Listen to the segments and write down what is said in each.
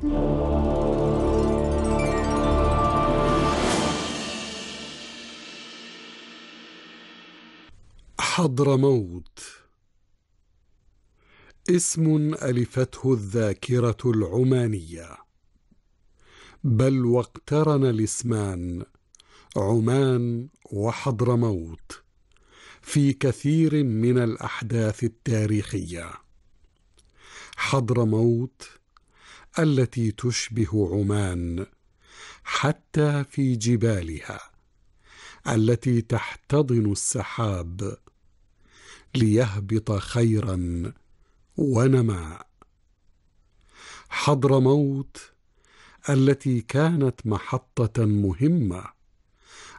حضرموت اسم ألفته الذاكرة العمانية. بل واقترن الاسمان عمان وحضرموت في كثير من الأحداث التاريخية. حضرموت التي تشبه عمان حتى في جبالها التي تحتضن السحاب ليهبط خيرا ونماء حضرموت التي كانت محطة مهمة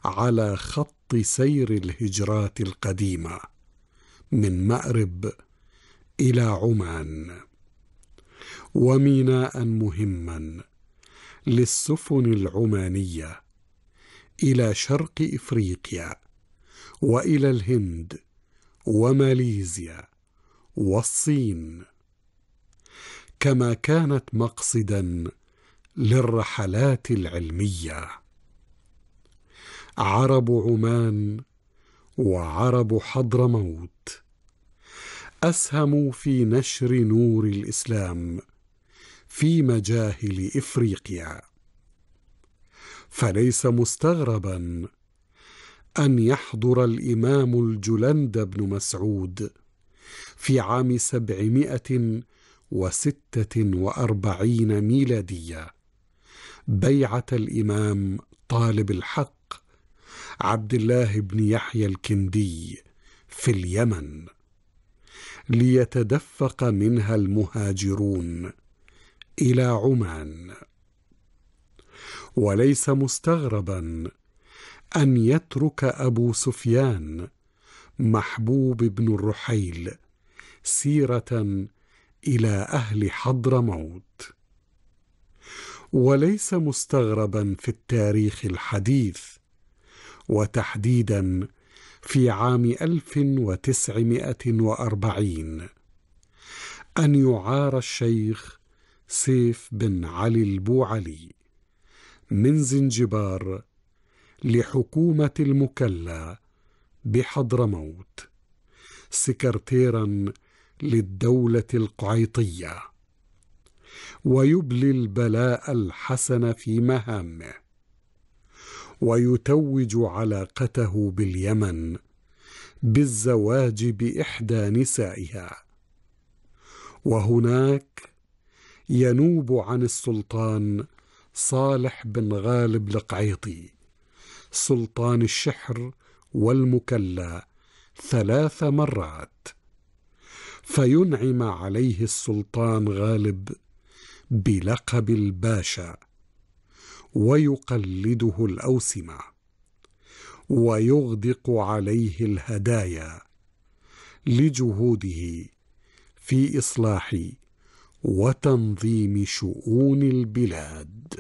على خط سير الهجرات القديمة من مأرب إلى عمان. وميناء مهما للسفن العمانية إلى شرق إفريقيا وإلى الهند وماليزيا والصين. كما كانت مقصدا للرحلات العلمية. عرب عمان وعرب حضرموت أسهموا في نشر نور الإسلام في مجاهل إفريقيا. فليس مستغربا أن يحضر الإمام الجلند بن مسعود في عام سبعمائة وستة وأربعين ميلادية بيعة الإمام طالب الحق عبد الله بن يحيى الكندي في اليمن. ليتدفق منها المهاجرون إلى عمان. وليس مستغربا أن يترك أبو سفيان محبوب بن الرحيل سيرة إلى أهل حضرموت. وليس مستغربا في التاريخ الحديث وتحديدا في عام 1940 أن يعار الشيخ سيف بن علي البوعلي من زنجبار لحكومة المكلا بحضرموت سكرتيرا للدولة القعيطية. ويبلي البلاء الحسن في مهامه. ويتوج علاقته باليمن بالزواج بإحدى نسائها. وهناك ينوب عن السلطان صالح بن غالب القعيطي سلطان الشحر والمكلا ثلاث مرات. فينعم عليه السلطان غالب بلقب الباشا ويقلده الأوسمة ويغدق عليه الهدايا لجهوده في اصلاح وتنظيم شؤون البلاد.